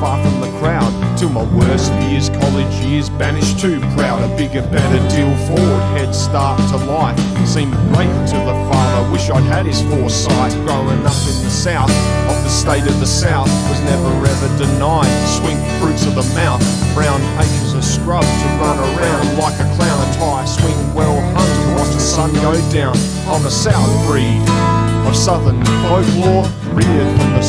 far from the crowd. Till my worst years, college years, banished too proud. A bigger, better deal forward, head start to life. Seemed great to the father, wish I'd had his foresight. Growing up in the south, of the state of the south, was never ever denied. Swing fruits of the mouth, brown acres of scrub to run around like a clown. A tie swing well hung to watch the sun go down. I'm a south breed of southern folklore, reared from the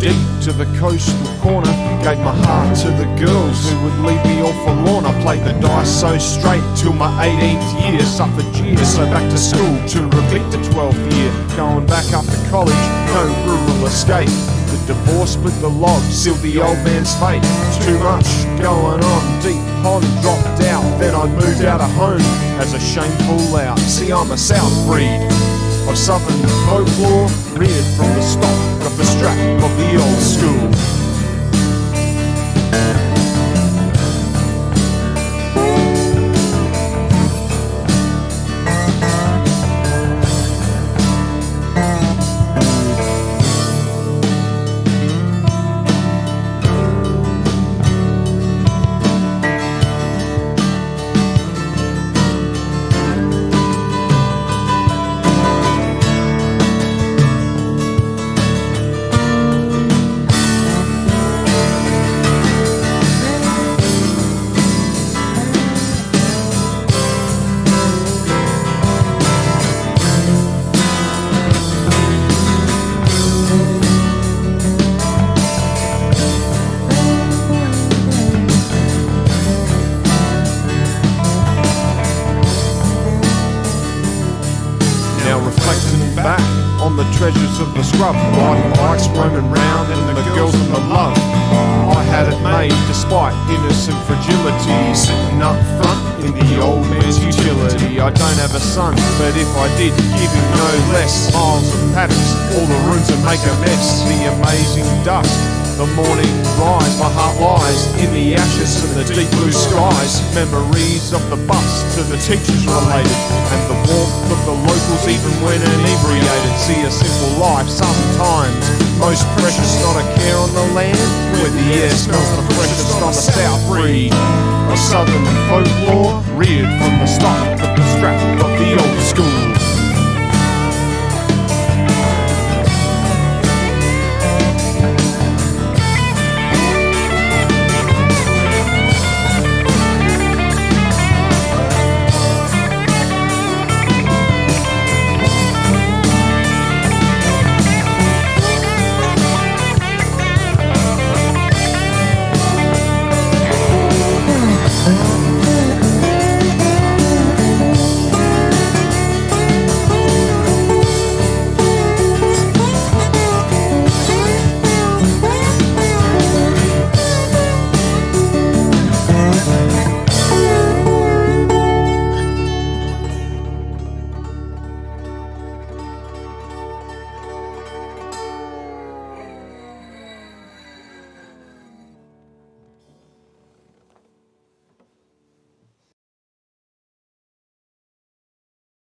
deep to the coastal corner. Gave my heart to the girls who would leave me all forlorn. I played the dice so straight till my 18th year. Suffered years, so back to school to repeat the 12th year. Going back after college, no rural escape. The divorce split the log, sealed the old man's fate. Too much going on, deep pond dropped out. Then I moved out of home as a shameful out. See, I'm a South breed of southern folklore, reared from the stock of the strap of the old school. On the treasures of the scrub. Riding bikes, roaming round, and the girls and the love. I had it made despite innocent fragility. Sitting up front in the old man's utility. I don't have a son, but if I did, give him no less. Miles of paddocks, all the rooms would make a mess. The amazing dusk the morning rise, my heart lies in the ashes and the deep blue skies. Memories of the bus to the teachers related, and the warmth of the locals even when inebriated. See a simple life sometimes, most precious, not a care on the land. Where the air smells the freshest on the south breed A southern folklore, reared from the stock of the strap of the old school.